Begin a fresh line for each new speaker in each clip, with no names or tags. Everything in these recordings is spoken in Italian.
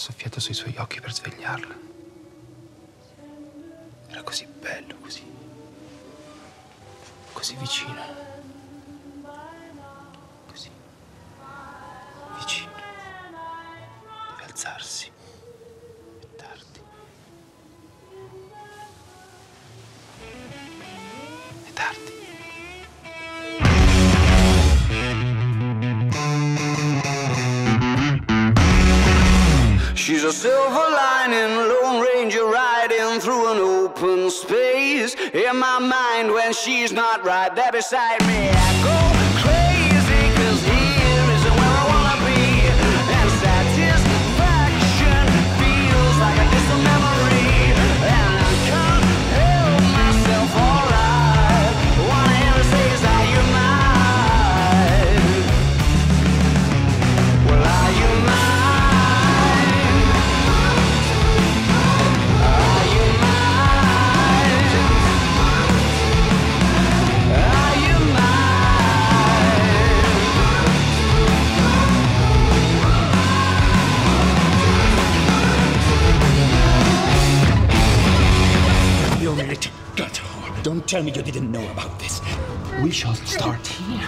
soffiato sui suoi occhi per svegliarla. Era così bello, così. così vicino. Così. Vicino. Deve alzarsi.
In my mind, when she's not right there beside me,
tell me you didn't know about this.
We shall start here.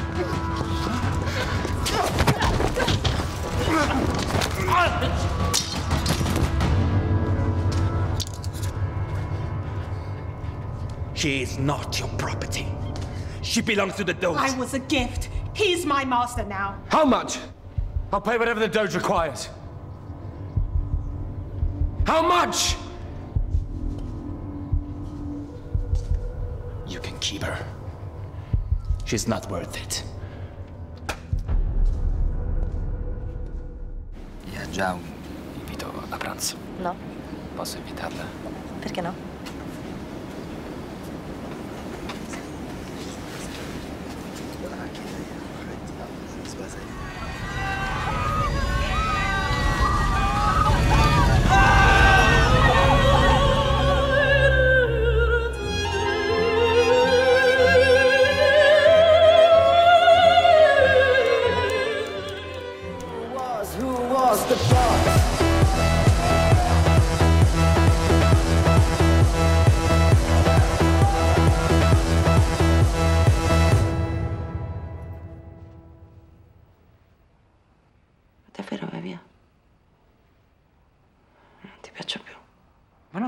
She is not your property. She belongs to the Doge.
I was a gift. He's my master now.
How much? I'll pay whatever the Doge requires. How much?
Keep her. She's not worth it.
E ha già un invito a pranzo.
No,
Posso invitarla?
perché no?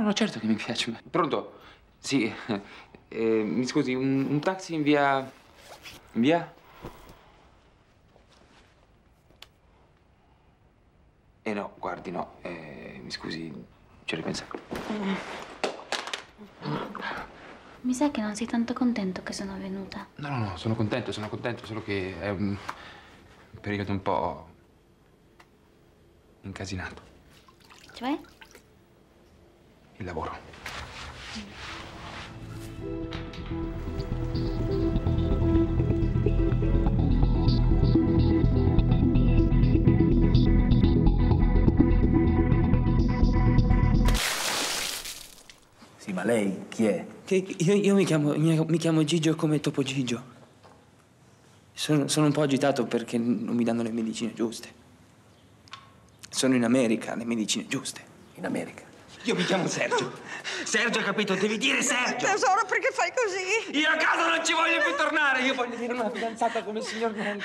No, certo che mi piace. Pronto? Sì. Eh, mi scusi, un, un taxi in via. in via? Eh no, guardi, no. Eh, mi scusi, ci ripensa.
Mi sa che non sei tanto contento che sono venuta.
No, no, no, sono contento, sono contento, solo che è un periodo un po' incasinato.
Cioè?
Il lavoro.
Sì, ma lei chi è?
Che io, io mi, chiamo, mi, mi chiamo Gigio come Topo Gigio. Sono, sono un po' agitato perché non mi danno le medicine giuste. Sono in America, le medicine giuste.
In America.
Io mi chiamo Sergio. Sergio, capito? Devi dire Sergio.
Tesoro, perché fai così?
Io a casa non ci voglio più tornare. Io voglio dire una fidanzata come il signor Nello.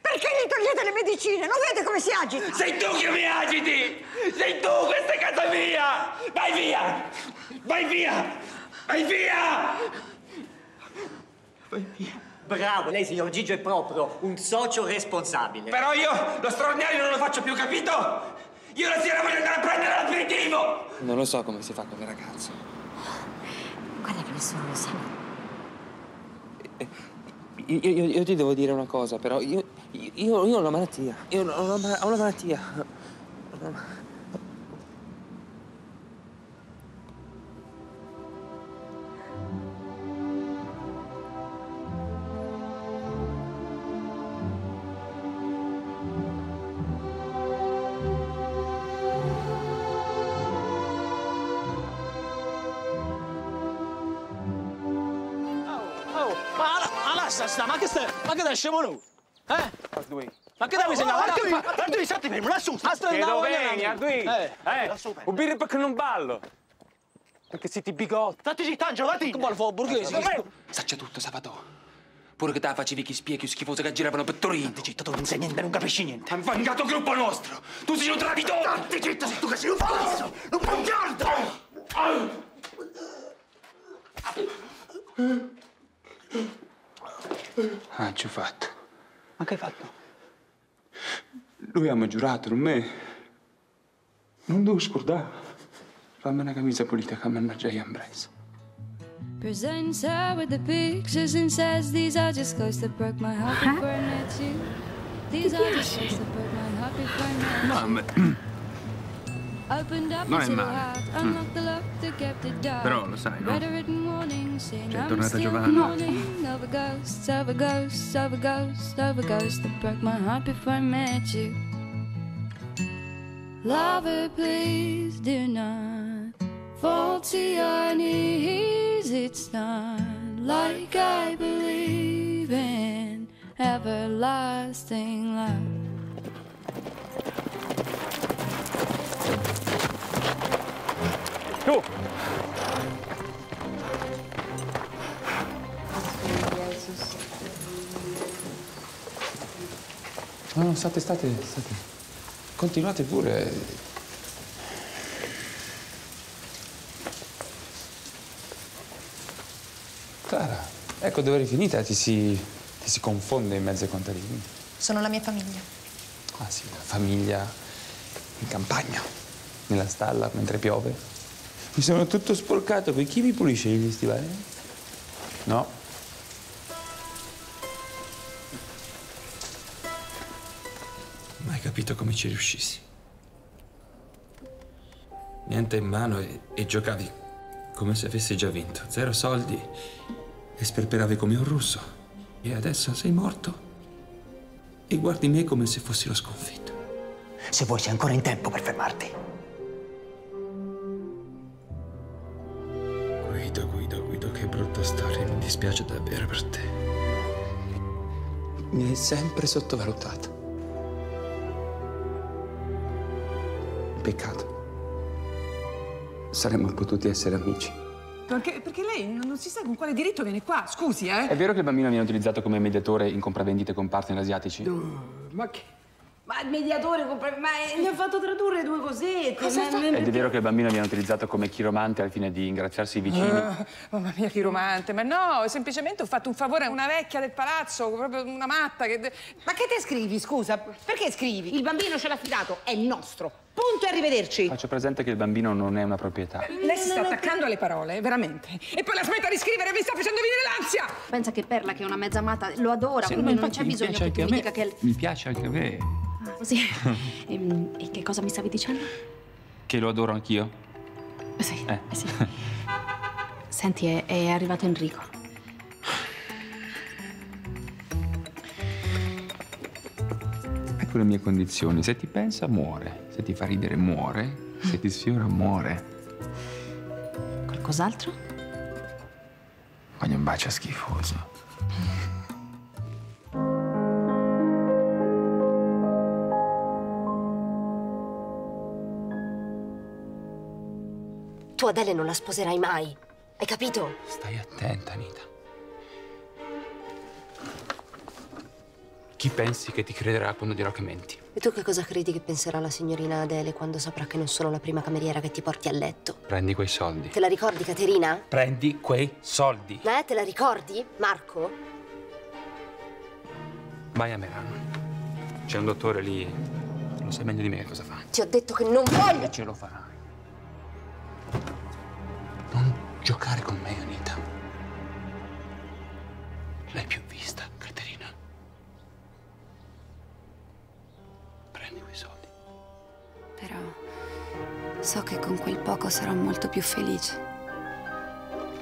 Perché gli togliete le medicine? Non vede come si agita?
Sei tu che mi agiti! Sei tu, questa è casa mia! Vai via! Vai via! Vai via! Vai via.
Bravo, lei signor Gigio è proprio un socio responsabile.
Però io lo straordinario non lo faccio più, capito? Io la sera voglio andare a prendere l'aperitivo! Non lo so come si fa con le ragazze.
Guarda che nessuno lo sa.
Io, io- io ti devo dire una cosa, però. Io, io, io ho una malattia. Io ho una, ho una malattia. Ho una-
Lascia sta, ma che stai, ma che stai scemo nu? Eh?
Ma che devi segnalare? Arduino, Arduino, senti fermo, lassù.
Che dove vieni, Arduino?
Eh,
Eh, un birra perché non ballo. Perché se ti bigotti.
Stati zitta, Angelo, vatti. Come lo fa, borghese?
Saccia tutto, Sabato. Pure che te la facevi chi spieghi schifosi che giravano per Torino.
Stai zitto, tu non sai niente, non capisci niente.
Hai infangato il gruppo nostro! Tu sei un traditore!
Stai zitto, sei tu che sei un falso, un bugiardo.
Ah, ci ho fatto.
Ma che hai fatto?
Lui ha giurato, non me. Non devo scordare. Fammi una camicia pulita che mannaggia gli preso.
Presents her with the pictures and says these are just close that broke my heart before I met you. These are just close that broke my heart before I met you.
Non è
his little
male.
heart, unlocked the lock that kept it dark.
Però lo sai, no?
Read a written warning saying
Cioè, è
I'm
tornata
still
Giovanna.
mourning over ghosts, over ghosts, over ghosts, over ghosts that broke my heart before I met you. Lover, please do not fall to your knees. It's not like I believe in everlasting love.
Tu!
No, no, state, state, state. Continuate pure. Clara, ecco dove eri finita, ti si, ti si confonde in mezzo ai contadini.
Sono la mia famiglia.
Ah sì, la famiglia in campagna, nella stalla mentre piove. Mi sono tutto sporcato, poi chi mi pulisce gli stivali? No. Mai capito come ci riuscissi. Niente in mano e, e giocavi come se avessi già vinto. Zero soldi e sperperavi come un russo. E adesso sei morto e guardi me come se fossi lo sconfitto.
Se vuoi, sei ancora in tempo per fermarti.
Dispiace davvero per te. Mi hai sempre sottovalutato. Peccato. Saremmo potuti essere amici.
Perché, perché lei non si sa con quale diritto viene qua, scusi, eh?
È vero che il bambino viene utilizzato come mediatore in compravendite con partner asiatici?
Ma che... Ma il mediatore, ma eh, gli ha fatto tradurre due cosette.
Cosa
ma-
Ed è vero che il bambino viene utilizzato come chiromante al fine di ingraziarsi i vicini?
Ah, mamma mia, che romante. Ma no, semplicemente ho fatto un favore a una vecchia del palazzo, proprio una matta che...
Ma che te scrivi, scusa? Perché scrivi? Il bambino ce l'ha affidato, è nostro. Punto e arrivederci.
Faccio presente che il bambino non è una proprietà.
Lei si sta attaccando alle parole, veramente. E poi la smetta di scrivere, mi sta facendo venire l'ansia!
Pensa che Perla, che è una mezza amata, lo adora,
Sì,
quindi non c'è bisogno che tu mi dica che...
Mi piace anche a me.
Così. Ehm, e che cosa mi stavi dicendo?
Che lo adoro anch'io.
Sì,
Eh.
eh sì. Senti, è, è arrivato Enrico.
Ecco le mie condizioni. Se ti pensa, muore. Se ti fa ridere, muore. Se ti sfiora, muore.
Qualcos'altro?
Voglio un bacio schifoso.
Tu Adele non la sposerai mai. Hai capito?
Stai attenta, Anita. Chi pensi che ti crederà quando dirò che menti?
E tu che cosa credi che penserà la signorina Adele quando saprà che non sono la prima cameriera che ti porti a letto?
Prendi quei soldi.
Te la ricordi, Caterina?
Prendi quei soldi.
Eh, te la ricordi, Marco?
Vai a Merano. C'è un dottore lì. Lo sai meglio di me cosa fa.
Ti ho detto che non voglio.
E ce lo farai. Giocare con me, Anita. L'hai più vista, Caterina. Prendi quei soldi.
Però so che con quel poco sarò molto più felice.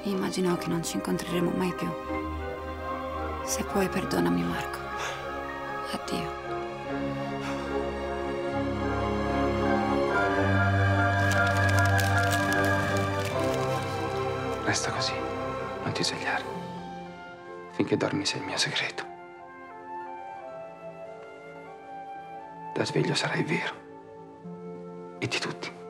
Immagino che non ci incontreremo mai più. Se puoi, perdonami, Marco. Addio.
Resta così. Non ti svegliare. Finché dormi sei il mio segreto. Da sveglio sarai vero. E di tutti.